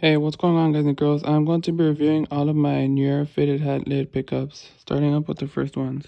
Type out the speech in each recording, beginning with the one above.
Hey, what's going on guys and girls? I'm going to be reviewing all of my New Era fitted hat lid pickups, starting up with the first ones.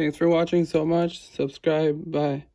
Thanks for watching so much. Subscribe. Bye.